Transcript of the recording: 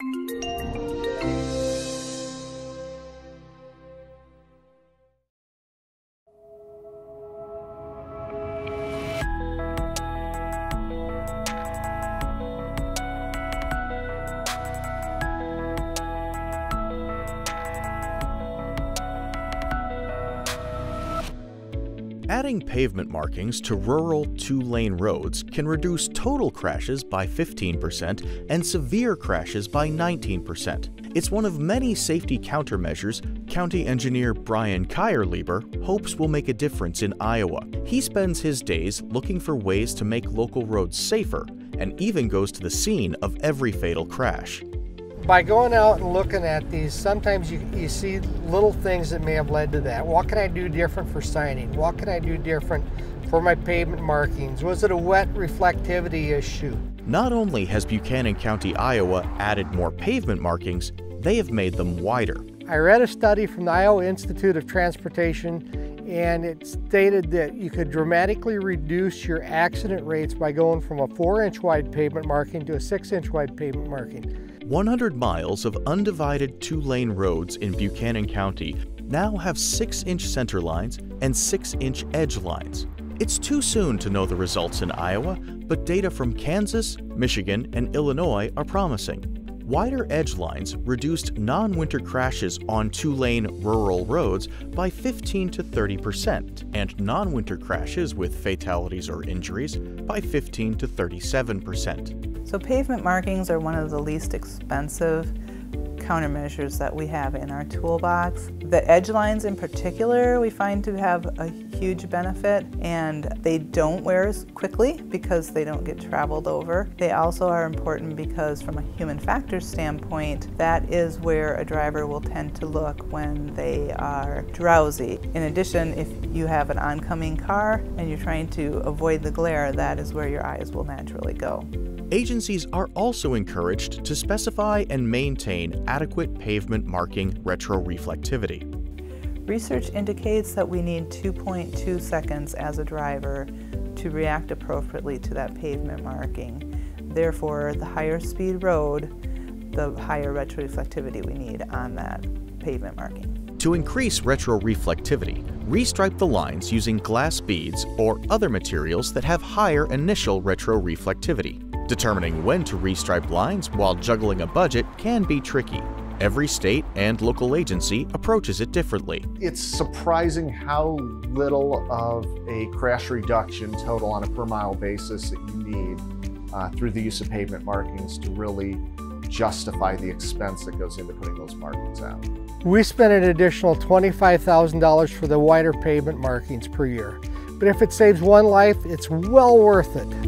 Thank you. Adding pavement markings to rural two lane roads can reduce total crashes by 15% and severe crashes by 19%. It's one of many safety countermeasures County Engineer Brian Keierleber hopes will make a difference in Iowa. He spends his days looking for ways to make local roads safer and even goes to the scene of every fatal crash by going out and looking at these, sometimes you, you see little things that may have led to that. What can I do different for signing? What can I do different for my pavement markings? Was it a wet reflectivity issue? Not only has Buchanan County, Iowa added more pavement markings, they have made them wider. I read a study from the Iowa Institute of Transportation and it stated that you could dramatically reduce your accident rates by going from a 4 inch wide pavement marking to a 6 inch wide pavement marking. 100 miles of undivided two lane roads in Buchanan County now have 6 inch center lines and 6 inch edge lines. It's too soon to know the results in Iowa, but data from Kansas, Michigan, and Illinois are promising. Wider edge lines reduced non winter crashes on two lane rural roads by 15 to 30 percent, and non winter crashes with fatalities or injuries by 15 to 37 percent. So, pavement markings are one of the least expensive countermeasures that we have in our toolbox. The edge lines in particular we find to have a huge benefit and they don't wear as quickly because they don't get traveled over. They also are important because from a human factor standpoint, that is where a driver will tend to look when they are drowsy. In addition, if you have an oncoming car and you're trying to avoid the glare, that is where your eyes will naturally go. Agencies are also encouraged to specify and maintain adequate pavement marking retroreflectivity. Research indicates that we need 2.2 seconds as a driver to react appropriately to that pavement marking. Therefore, the higher speed road, the higher retroreflectivity we need on that pavement marking. To increase retroreflectivity, restripe the lines using glass beads or other materials that have higher initial retroreflectivity. Determining when to restripe lines while juggling a budget can be tricky. Every state and local agency approaches it differently. It's surprising how little of a crash reduction total on a per mile basis that you need uh, through the use of pavement markings to really justify the expense that goes into putting those markings out. We spend an additional $25,000 for the wider pavement markings per year. But if it saves one life, it's well worth it.